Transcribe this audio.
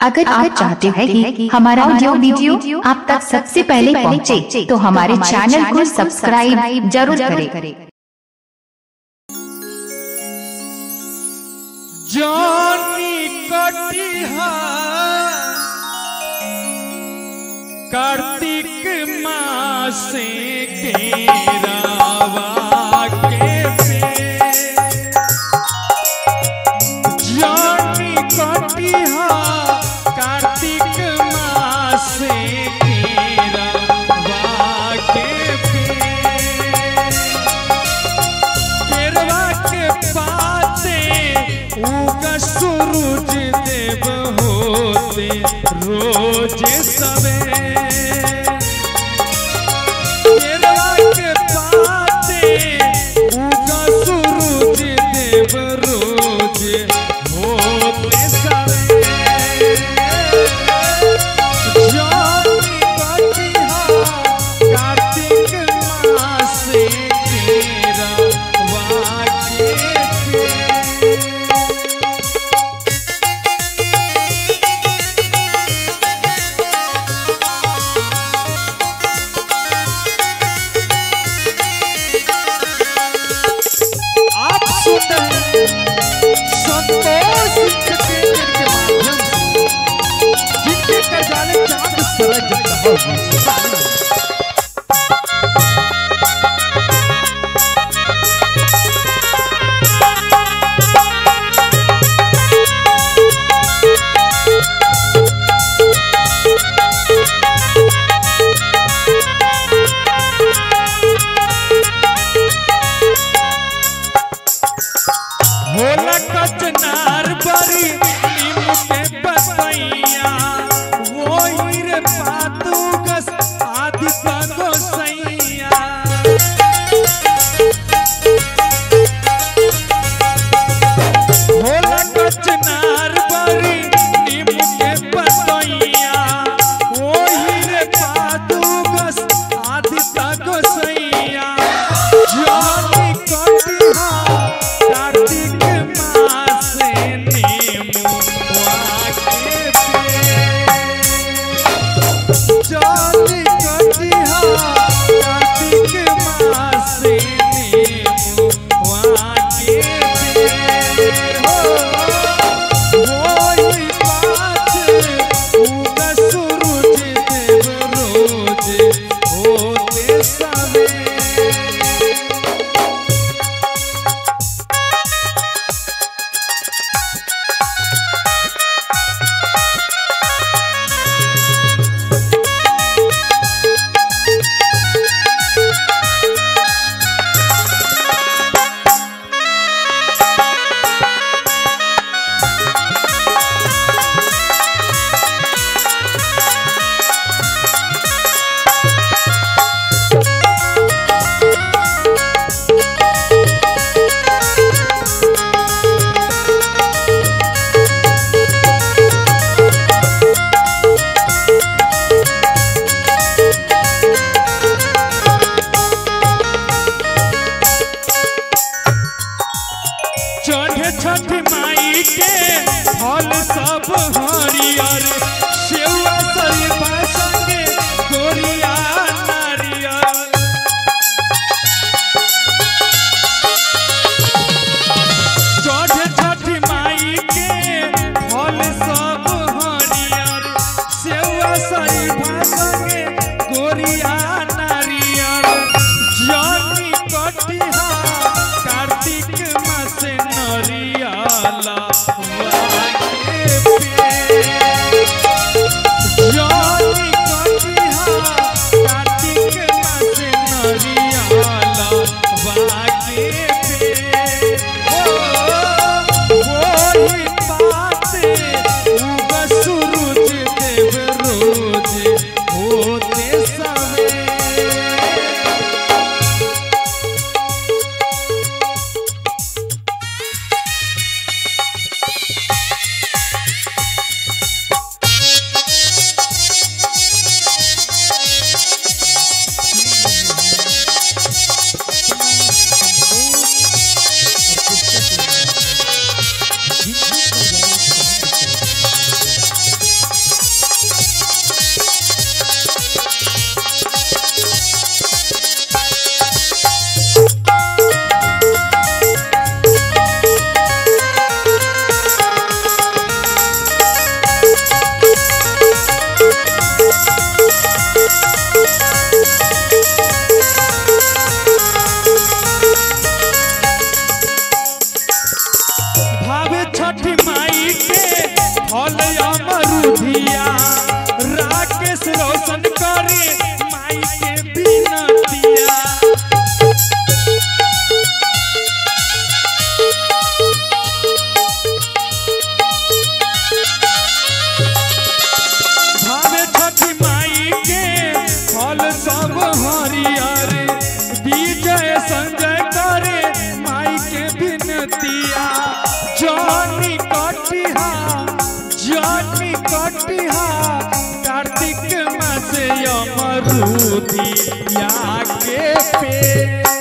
अगर आप चाहते हैं कि हमारा ऑडियो वीडियो आप तक सबसे पहले पहुँचे, तो हमारे चैनल को सब्सक्राइब ज़रूर करें। जानी कटिहा कार्तिक मासे केरावा सूरज देव होते रोज सवे होला कचनार बरी नीम के पतैया भाषाई भाषा फल सब हरियर विजय संजय करे माई के बिनतिया जानी कटिहा जानी कटिहा, कार्तिक मासे या के पे।